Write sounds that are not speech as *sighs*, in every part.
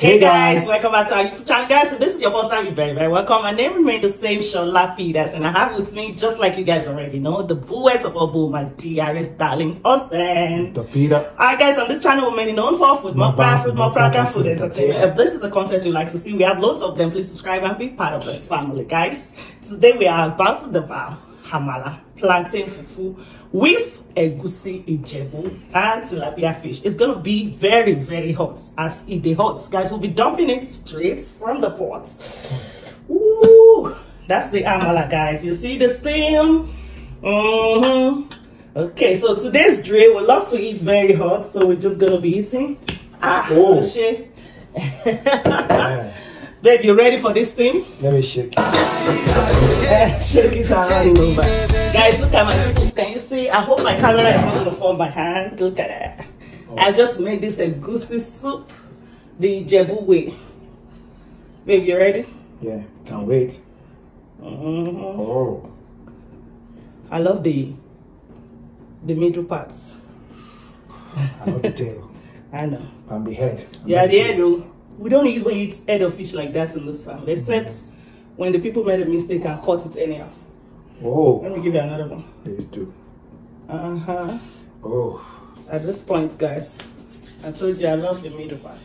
Hey guys, welcome back to our YouTube channel, guys. So this is your first time, you're very, very welcome. My name remains the same, Sholar Peters, and I have with me, just like you guys already know, the boys of Obu, my dearest darling husband. The Peter. Alright guys, on this channel we're mainly known for food, mukbang, food, more and food entertainment. If this is the content you like to see, we have loads of them. Please subscribe and be part of this family, guys. Today we are about to devour amala, plantain fufu with a egusi ijebu and tilapia fish. It's gonna be very, very hot. As it the hot, guys, we'll be dumping it straight from the pot. Ooh, that's the amala, guys. You see the steam? Mm-hmm. Okay, so today's drill, we love to eat very hot, so we're just gonna be eating. Ah, Oh. shit. *laughs* Yeah. Babe, you ready for this thing? Let me shake it. Shake it around over. Guys, look at my soup. Can you see? I hope my camera is not gonna fall by hand. Look at that. I just made this egusi soup, the Jebu way. Babe, you ready? Yeah, can't wait. Mhm. Oh, I love the the middle parts. I love the tail. *laughs* I know. And the head. Yeah, the head though. We don't even eat head of fish like that in this family, except when the people made a mistake and cut it anyhow. Oh. Let Oh, me give you another one. there's two. Uh huh. Oh, At this point, guys, I told you I love the middle part.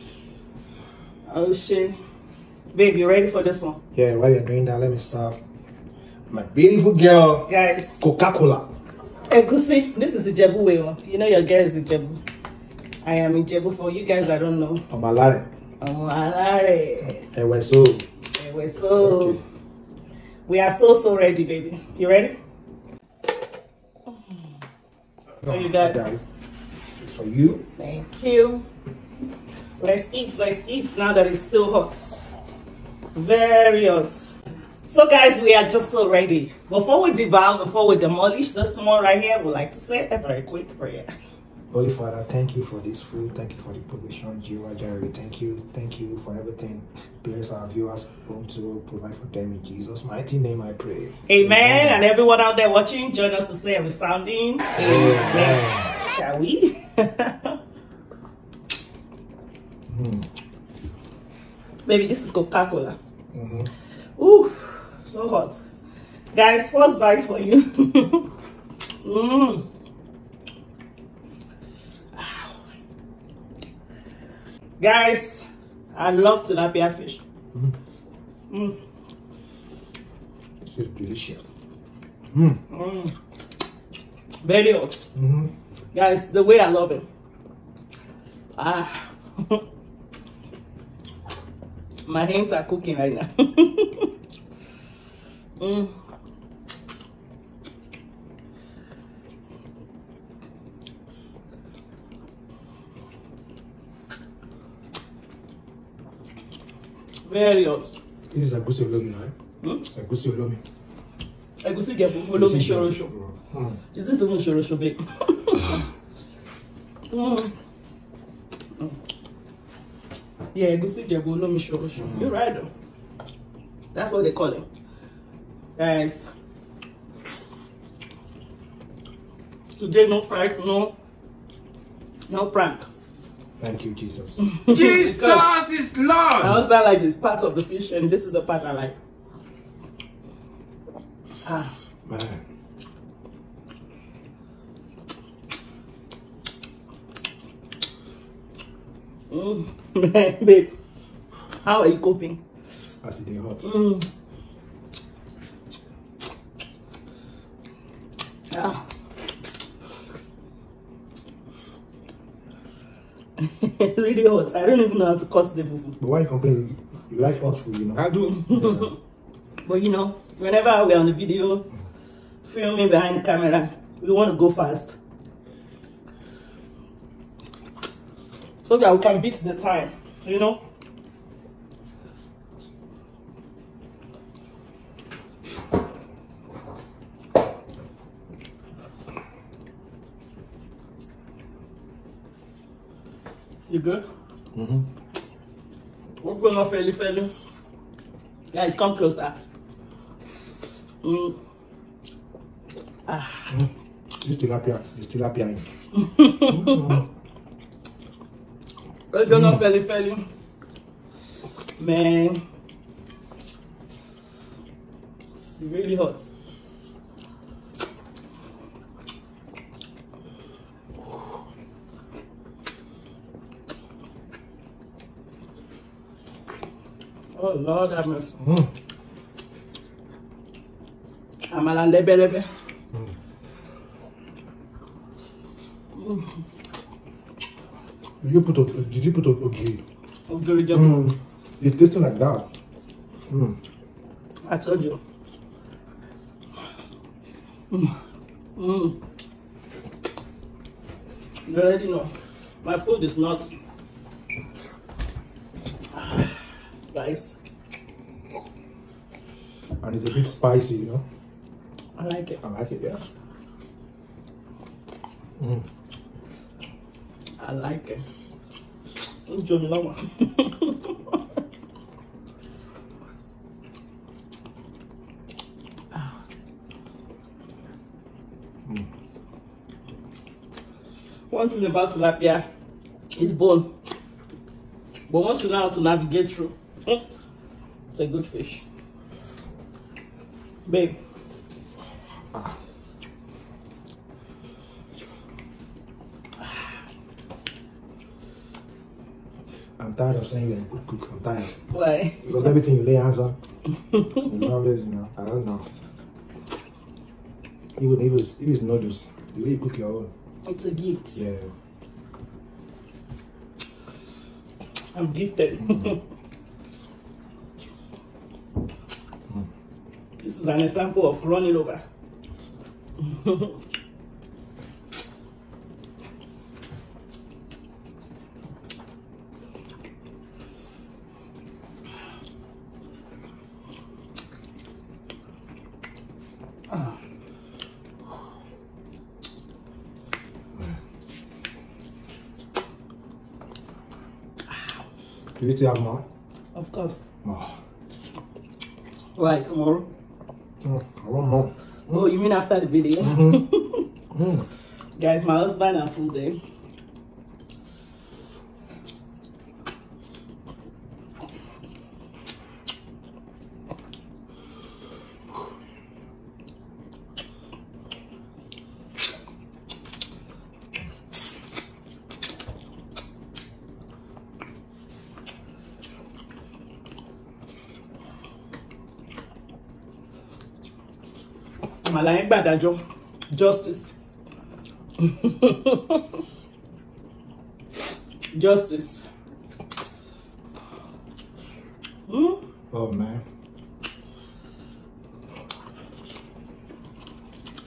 Oh shit. Babe, you ready for this one? yeah, while you're doing that, let me serve my beautiful girl, Guys, Coca Cola. Egusi, this is Ijebu way one. You know your girl is Ijebu. I am Ijebu for you guys I don't know. Omalare. Oh, alare. Ewe so. Okay. we are so, so ready, baby. You ready? No, you got- Daddy. It's for you. Thank you. Let's eat, let's eat now that it's still hot. Very hot. So guys, we are just so ready. Before we devour, before we demolish this one right here, we'd like to say a very quick prayer. Holy Father, thank you for this food. Thank you for the provision, Jehovah Jireh. Thank you. Thank you for everything. Bless our viewers. Going to provide for them in Jesus' mighty name, I pray. Amen. And everyone out there watching, join us to say a resounding Amen. Amen. Shall we? *laughs* Hmm. Baby, this is Coca-Cola. Mhm. Ooh, so hot. Guys, first bite for you. *laughs* mm. Guys, I love tilapia fish. Mm. This is delicious. Mm. Mm. Very hot. hmm Guys, the way I love it. Ah. *laughs* My hands are cooking right now. *laughs* mm. Very hot. This is a Egusi Olomi, right? Hmm? Egusi Olomi. Egusi Jebu, *laughs* Olomi Shorosho. Hmm. Is this even Shorosho, babe? mm. Mm. Yeah, Egusi Jebu, Olomi Shorosho. You're right, though. That's what they call it. Guys. Today, no fight, no, no prank. Thank you, Jesus. *laughs* Jesus Because is My Lord. not like the part of the fish, and this is the part I like. Ah. Man. Mm. *laughs* Babe, how are you coping? As it is hot. Mm. Ah. *laughs* really hot. I don't even know how to cut the fufu. But why you complaining? You like hot food, you know? I do. *laughs* but you know, whenever we're on the video, filming behind the camera, we want to go fast. So that we can beat the time, you know? You good? Mm-hmm. We're going off fairly, fairly. Guys, come closer. Mm. Ah, This tilapia, this tilapia. we're going off fairly, fairly. Man, it's really hot. Oh Lord, have mercy. Mm. Amala lebelebe. Did you put o- did you put o- ogiri? Ogiri jẹ. Mm. It's tasting like that. Mm. I told you. Mm. Mm. You already know. My food is not. *sighs* Guys, And it's a bit spicy, you know. I like it. I like it, yeah. Mm. I like it. Enjoy me long One thing about tilapia is bone. But once you know how to navigate through, it's a good fish. Babe, ah. I'm tired of saying you're a good cook. I'm tired. why? Because everything you lay hands on, it's always, you know, I don't know. Even if it's, if it's noodles, you really cook your own. It's a gift. Yeah. I'm gifted. Mm-hmm. *laughs* this is an example of running over. Do you still have more? Of course. Oh. Why tomorrow? Mm, want more. Oh, you mean after the video? Mm. *laughs* Guys, my husband and food day. Màlàyé gbàdájọ́ justice. *laughs* justice. Hmm? Oh, man.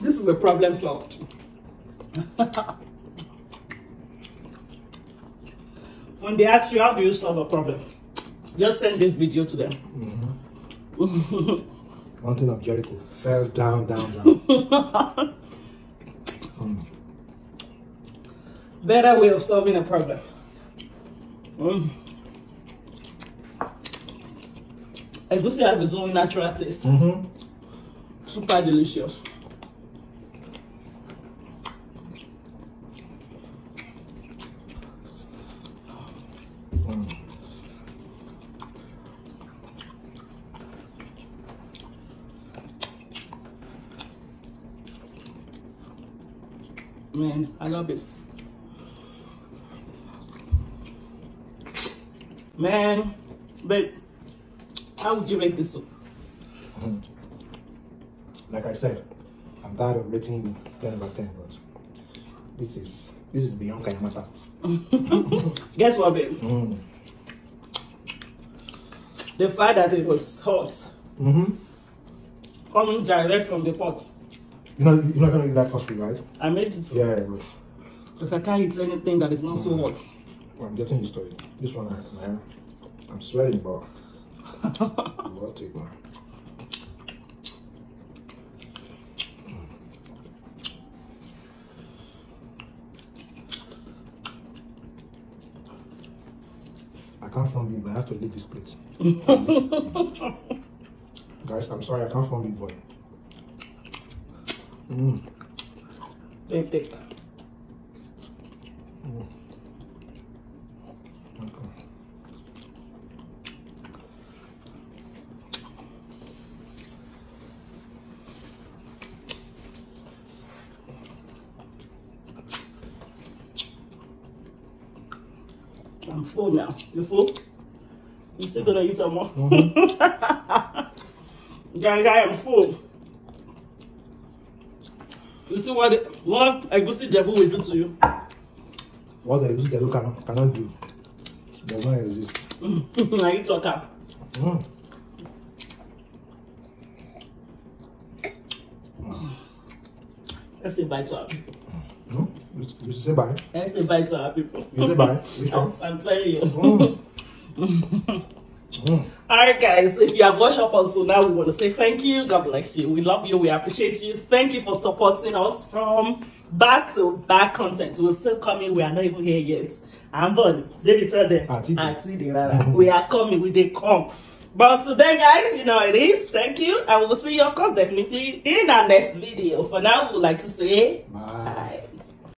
This is a problem solved. *laughs* when they ask you how do you solve a problem, just send this video to them. *laughs* Mountain of Jericho fell down, down, down. *laughs* Better way of solving a problem. Mm. Egusi has its own natural taste. mm-hmm. Super delicious. Man, I love this. Man, but how would you rate this soup? Like I said, I'm tired of rating you 10 over 10, but this is this is beyond Kayamata. *laughs* Guess what, babe? Mm. The fact that it was hot, Mm-hmm. coming direct from the pot. You know, you're not gonna eat that coffee, right? I made it so. Yeah, it was. If I can't eat anything that is not so hot. Well, I'm getting used to it. This one, I, I, I'm sweating, but I'll take one. I can't form big boy. I have to leave this plate. *laughs* Guys, I'm sorry. I can't form big boy. Mm. Take, thick. Mm. I'm full now. You full? You still gonna eat some more? *laughs* Mm -hmm. yeah, I am full. See what it, what Egusi Jebu will do to you? What the Egusi Jebu cannot, cannot do does not exist. *laughs* now you talk up. Mm. Let's say bye to our people. No? You, you say bye. Let's say bye to our people. You say bye. *laughs* Which I'm. I'm telling you. Mm. *laughs* Mm. Alright guys, if you have watched up until now, we want to say thank you. God bless you. We love you. We appreciate you. Thank you for supporting us from back to back content. We're still coming. We are not even here yet. I'm born. David tell them. Àti dé. Àti dé. We are coming. We they come. But today, guys, you know it is. Thank you. And we'll see you, of course, definitely in our next video. For now, we would like to say Bye.